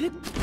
you